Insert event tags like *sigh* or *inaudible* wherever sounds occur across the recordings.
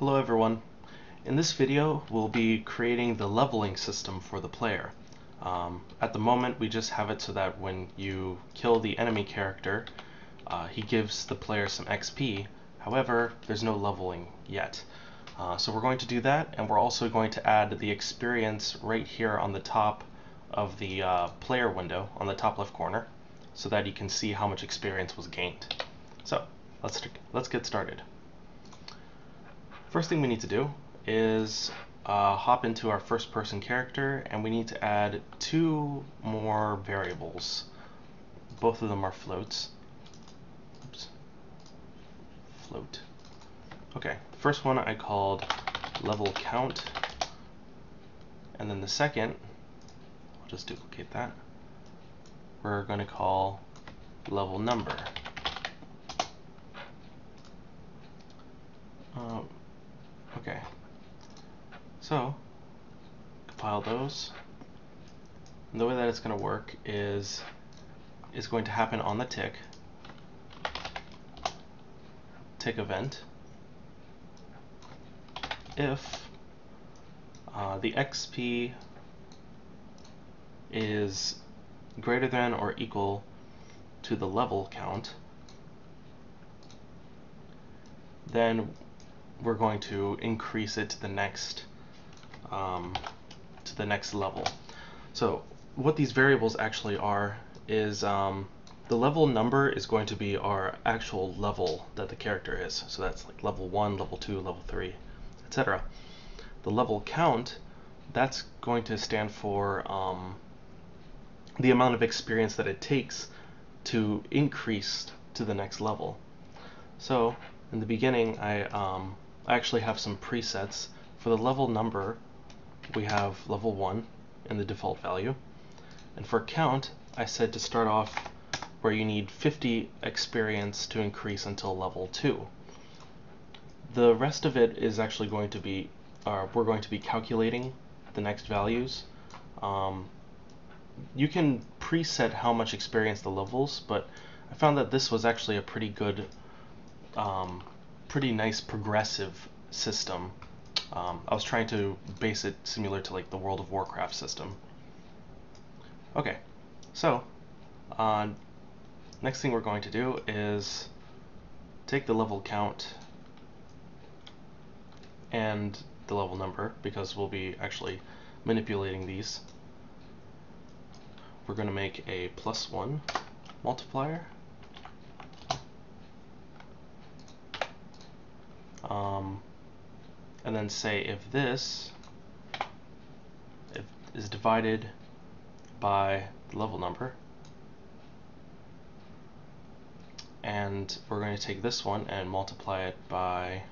Hello everyone. In this video we'll be creating the leveling system for the player. Um, at the moment we just have it so that when you kill the enemy character uh, he gives the player some XP, however there's no leveling yet. Uh, so we're going to do that and we're also going to add the experience right here on the top of the uh, player window on the top left corner so that you can see how much experience was gained. So let's, let's get started. First thing we need to do is uh, hop into our first person character and we need to add two more variables. Both of them are floats. Oops. Float. Okay, the first one I called level count and then the second, I'll just duplicate that, we're going to call level number. Um, Okay. So, compile those. And the way that it's going to work is is going to happen on the tick. Tick event. If uh, the XP is greater than or equal to the level count, then we're going to increase it to the next um, to the next level. So what these variables actually are is um, the level number is going to be our actual level that the character is. So that's like level 1, level 2, level 3, etc. The level count, that's going to stand for um, the amount of experience that it takes to increase to the next level. So in the beginning, I um, I actually have some presets. For the level number, we have level 1 in the default value. And for count, I said to start off where you need 50 experience to increase until level 2. The rest of it is actually going to be, uh, we're going to be calculating the next values. Um, you can preset how much experience the levels, but I found that this was actually a pretty good um, pretty nice progressive system. Um, I was trying to base it similar to like the World of Warcraft system. Okay, so uh, next thing we're going to do is take the level count and the level number because we'll be actually manipulating these. We're going to make a plus one multiplier um, and then say if this is divided by the level number and we're going to take this one and multiply it by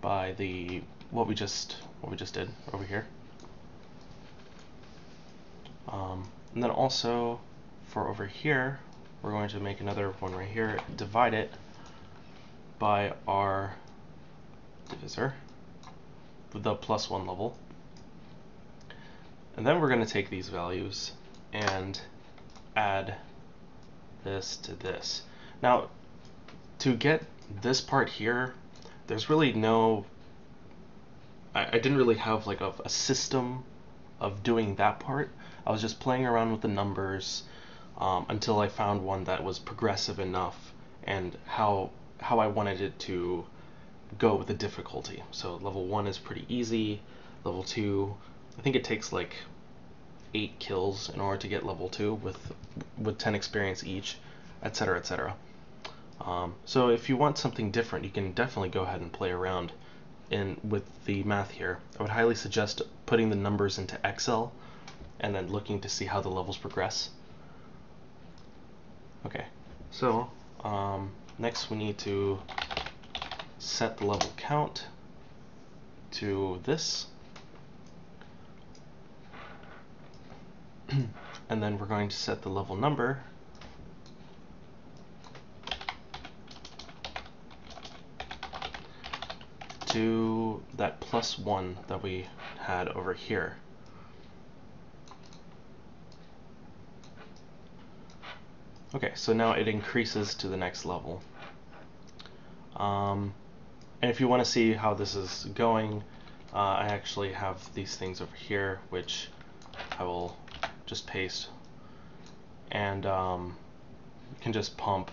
by the what we just what we just did over here. Um, and then also for over here we're going to make another one right here, divide it by our divisor with the plus one level. And then we're going to take these values and add this to this. Now, to get this part here, there's really no, I, I didn't really have like a, a system of doing that part. I was just playing around with the numbers, um, until I found one that was progressive enough and how how I wanted it to go with the difficulty. So level one is pretty easy. Level two, I think it takes like eight kills in order to get level two with with 10 experience each, etc. etc. Um, so if you want something different, you can definitely go ahead and play around in with the math here. I would highly suggest putting the numbers into Excel and then looking to see how the levels progress. Okay, so um, next we need to set the level count to this. *clears throat* and then we're going to set the level number to that plus one that we had over here. Okay, so now it increases to the next level. Um, and if you want to see how this is going, uh, I actually have these things over here, which I will just paste. And um, can just pump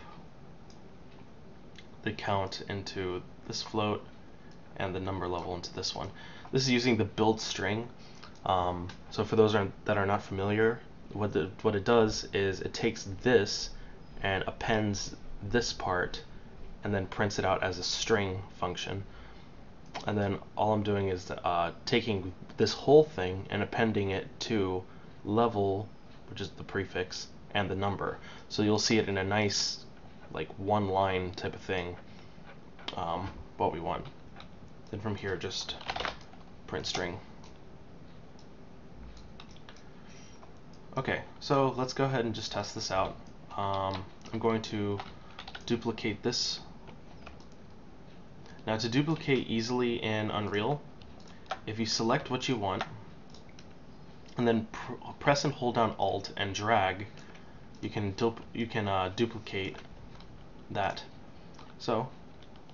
the count into this float and the number level into this one. This is using the build string. Um, so for those that are not familiar, what, the, what it does is it takes this and appends this part and then prints it out as a string function. And then all I'm doing is uh, taking this whole thing and appending it to level, which is the prefix, and the number. So you'll see it in a nice, like one line type of thing, um, what we want. Then from here, just print string. Okay, so let's go ahead and just test this out. Um, I'm going to duplicate this. Now to duplicate easily in Unreal, if you select what you want, and then pr press and hold down Alt and drag, you can you can uh, duplicate that. So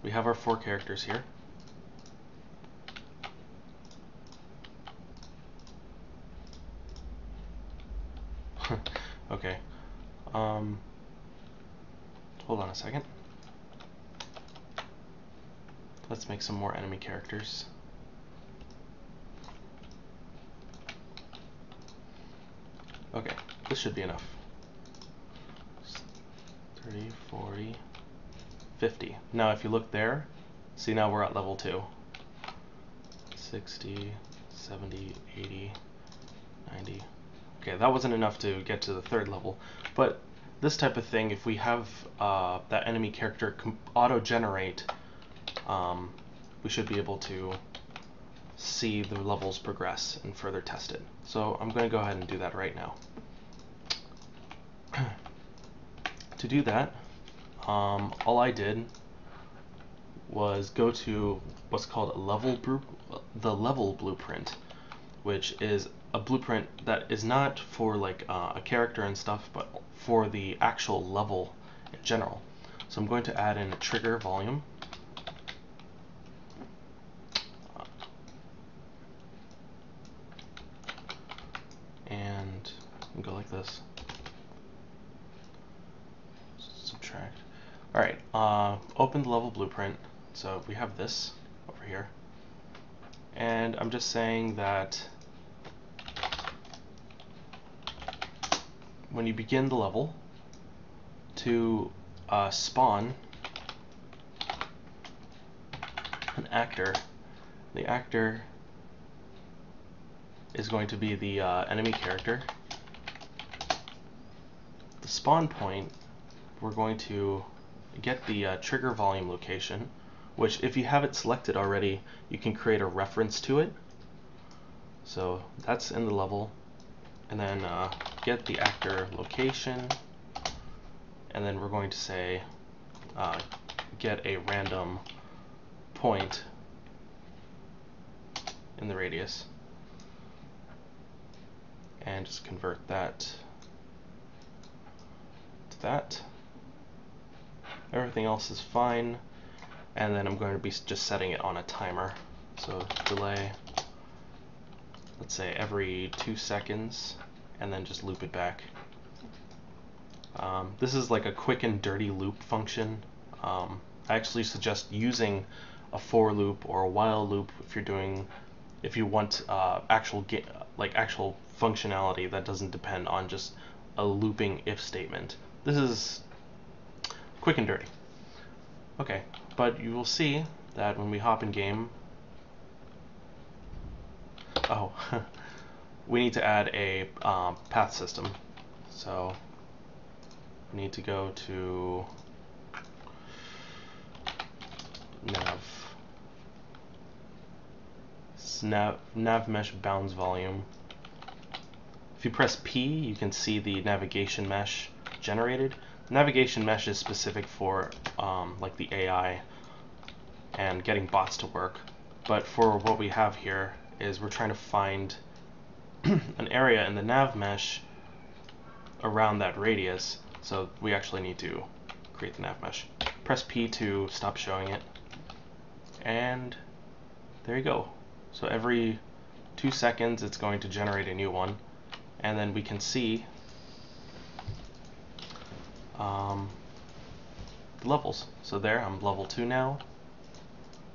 we have our four characters here. *laughs* okay. Um, hold on a second. Let's make some more enemy characters. Okay, this should be enough. 30, 40, 50. Now if you look there, see now we're at level 2. 60, 70, 80, 90, Okay, that wasn't enough to get to the third level, but this type of thing, if we have uh, that enemy character auto-generate, um, we should be able to see the levels progress and further test it. So I'm going to go ahead and do that right now. *clears throat* to do that, um, all I did was go to what's called a level the level blueprint, which is a blueprint that is not for like uh, a character and stuff, but for the actual level in general. So I'm going to add in a trigger volume. And go like this. Subtract. Alright, uh, open the level blueprint. So we have this over here. And I'm just saying that when you begin the level to uh, spawn an actor. The actor is going to be the uh, enemy character. The spawn point, we're going to get the uh, trigger volume location, which if you have it selected already, you can create a reference to it. So that's in the level. And then uh, get the actor location, and then we're going to say uh, get a random point in the radius and just convert that to that. Everything else is fine and then I'm going to be just setting it on a timer. So delay, let's say every two seconds and then just loop it back. Um, this is like a quick and dirty loop function. Um, I actually suggest using a for loop or a while loop if you're doing if you want uh, actual like actual functionality that doesn't depend on just a looping if statement. This is quick and dirty. Okay, but you will see that when we hop in game, oh, *laughs* we need to add a um, path system. So we need to go to nav nav, nav mesh bounds volume. If you press P, you can see the navigation mesh generated. Navigation mesh is specific for um, like the AI and getting bots to work. But for what we have here is we're trying to find *clears throat* an area in the nav mesh around that radius, so we actually need to create the nav mesh. press P to stop showing it. And there you go. So every two seconds it's going to generate a new one. And then we can see um, the levels. So there, I'm level 2 now.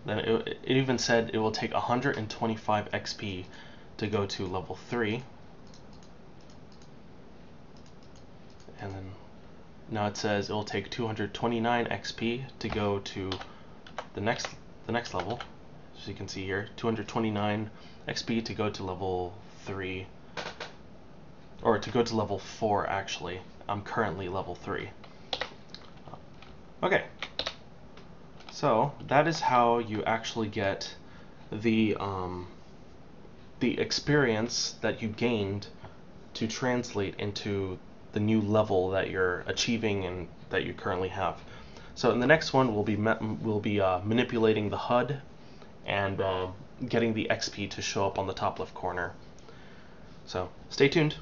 Then it, it even said it will take 125 XP to go to level 3. And then now it says it will take 229 XP to go to the next the next level. So you can see here, 229 XP to go to level 3 or to go to level 4 actually. I'm currently level 3. Okay. So, that is how you actually get the um, the experience that you gained to translate into the new level that you're achieving and that you currently have. So in the next one, we'll be we'll be uh, manipulating the HUD and uh, getting the XP to show up on the top left corner. So stay tuned.